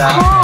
감사합니다. 아,